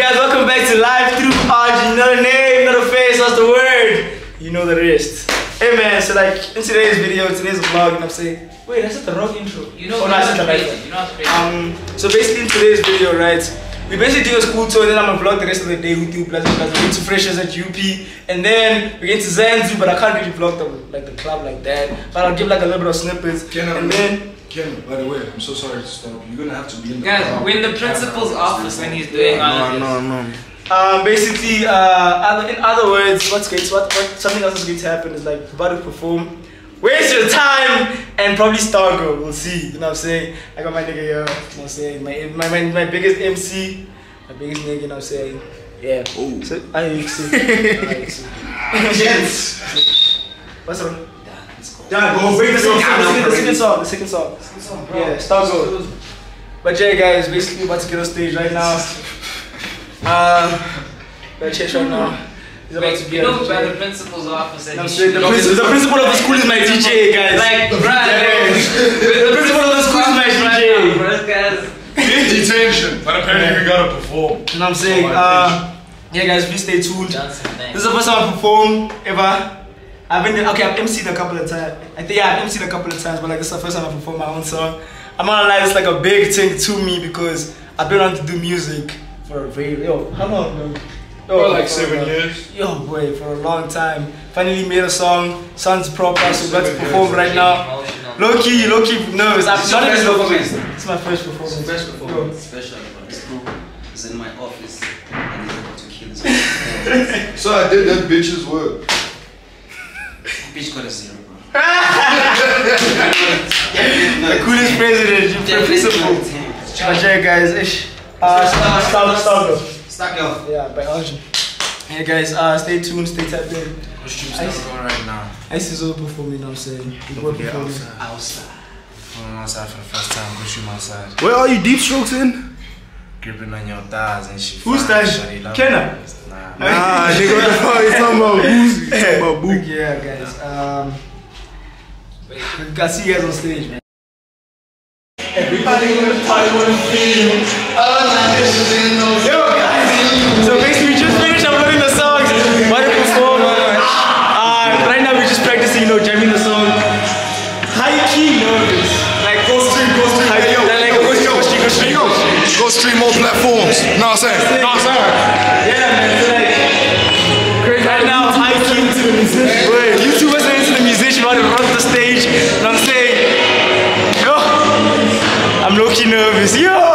guys? Welcome back to Life Thru Arjin. Not a name, not a face, what's the word? You know the rest. Hey man, so like in today's video, today's vlog, you know what I'm saying? Wait, that's not the wrong intro. You know, oh, no, you I know the right crazy. one. You know crazy. Um, so basically in today's video, right, we basically do a school tour, then I'm gonna vlog the rest of the day with you, plus plus we get to freshers at UP, and then we get to Zanzu, but I can't really vlog the like the club like that. But I'll give like a little bit of snippets, Can I- and then Ken, by the way, I'm so sorry to stop you. You're gonna have to be in the Guys, crowd. we're in the principal's office when he's doing all of this. no. no. Um, basically, uh, other, in other words, what's going to, what, what something else is going to happen is like about to perform. Waste your time and probably star girl. We'll see. You know what I'm saying? I got my nigga here. You know what I'm saying? My my my, my biggest MC, my biggest nigga. You know what I'm saying? Yeah. Oh. So, I you see. Gents. What's wrong? Dad, go Wait, the second, Go song, the, down second, the second song, the second song. Yeah, Star Gold. But yeah, guys, basically about to get on stage right now. Um, but Chesh right now. He's about Wait, to be you on know, DJ. by the principal's office, and I'm he saying the, should- principal, the principal of the school is my DJ, guys. like, bruh, the principal of the school is my DJ. Bruh, guys. In detention. But apparently we gotta perform. You know what I'm saying? Uh, yeah, guys, please stay tuned. Johnson. This is the first time I perform ever. I've been okay. I've MC'd a couple of times. I think yeah, I've MC'd a couple of times, but like this is the first time I perform my own song. I'm not gonna lie, it's like a big thing to me because I've been on to do music for a very yo. How long? Bro? Yo, For like for seven years. Yo, boy, for a long time. Finally made a song, sounds proper, so we're about to perform years. right now. Emotional. Low key, low key nervous. I'm It's not even first nervous. performance. It's my first performance. First Yo. performance, special for this group. Is in my office and he's about to kill his So I did that bitch's work. Bitch got a zero. The coolest president, you principal. But yeah, guys, ish. Uh, start, start, start, Stack off. Yeah, by Arjin. Hey guys, uh, stay tuned, stay tapped in. Costume's I not see. going right now. I see Zoe performing, you know what I'm saying? We were forget outside. Outside. Going outside for the first time, costume outside. Where are you deep strokes in? Gripping on your thighs and shit. Who's fine, that? shawty, love Kenna? Nah. Nah, nigga, what the fuck you talking about? Boozy. Talking about boo. Yeah, guys. Um, I see you guys on stage, man. Everybody in the party wanna feel. Yo, high key to the musician. Wait, YouTubers the musician, want to run the stage. And I'm saying, yo, I'm low nervous. Yo,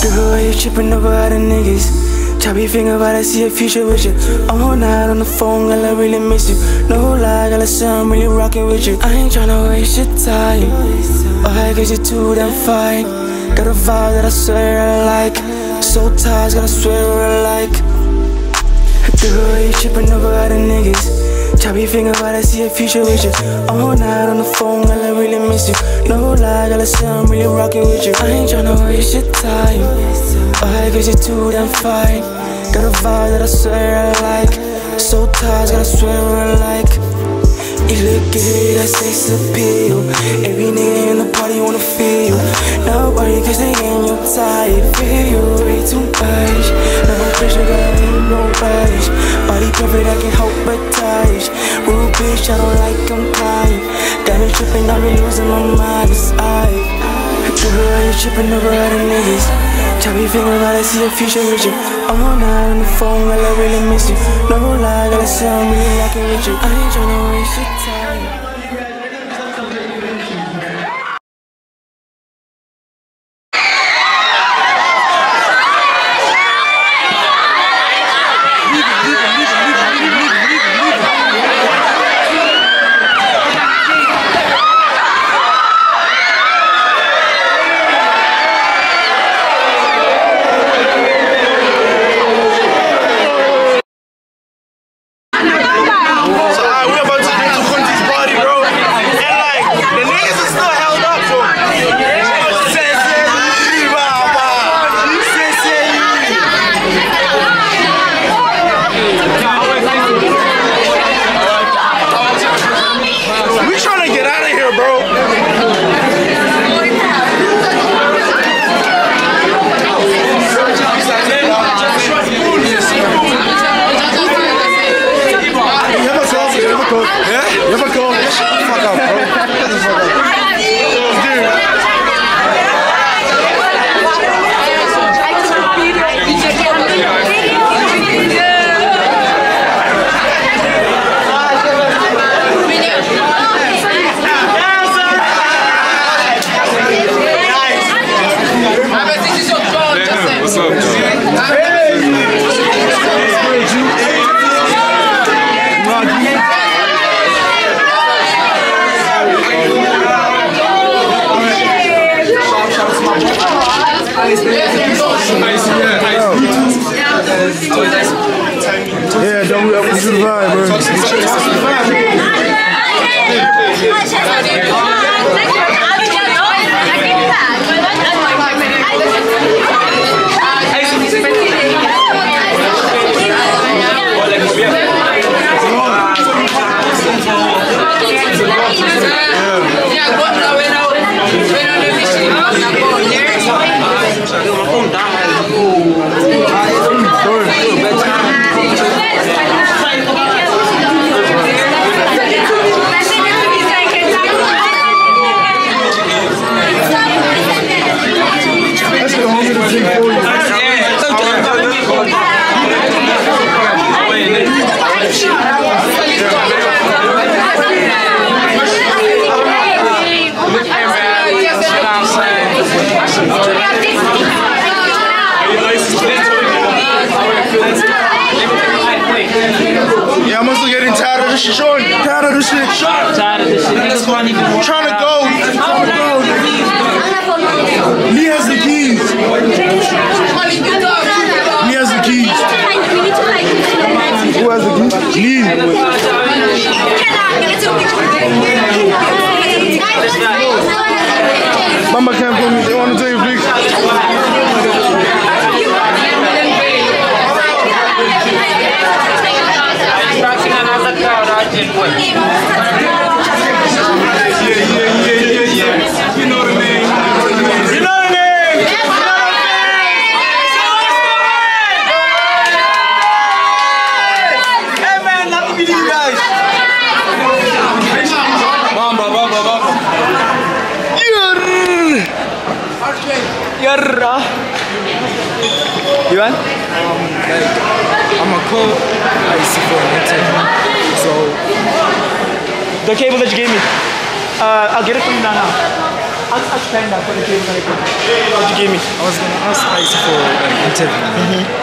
Girl, why you tripping over other niggas? Choppy finger, but I see a future with you. All night on the phone, girl, I really miss you. No lie, girl, I say I'm really rocking with you. I ain't tryna waste your time. Why, cause you're too damn fine. Got a vibe that I swear I like. So tired, gotta swear I like. Girl, why you tripping over other niggas? Choppy finger, but I see a future with you. All night on the phone, girl, I really miss you. No lie, girl, I say I'm really rocking with you. I ain't tryna waste your time. Why, cause you're too damn fine. Got a vibe that I swear I like. So tired, gotta swear I like. Look good, that sex appeal. Every nigga in the party wanna feel. Nobody, cause they ain't your type. Feel you way too much. No pressure, girl, ain't no rush. Body perfect, I can't help but touch. Rude bitch, I don't like I'm crying. Got me tripping, got me losing my mind. It's I. Why you tripping over other niggas? Choppy finger, I see a future with you. All night on the phone, girl, I really miss you. No lie, I say I'm really rocking with you. I ain't tryna waste your time. So, alright, we about to get to Quincy's party, bro. And like, the niggas is still held up, so. We trying to get out of here, bro. Yeah? Never go. Fuck up, bro. Get the fuck up. What's up, Yeah, don't we the vibe, bro. Shit. Sean, tired of this shit. Tired of this shit. Niggas can't even walk Trying to go. Trying to go. Lee has the keys. Lee has the keys. Who has the keys? Lee. Mama can't put me. They want to take a picture. Yeah, yeah, yeah, yeah, yeah. You know the name. You know the name. Hey man, let me meet you guys. Bamba, bamba, bamba. Yarra. You want? Um, like, I'm a. I used to for So The cable that you gave me. Uh, I'll get it from you now. now. Unexpected for the game. What you give me? I was gonna ask Ice for an interview.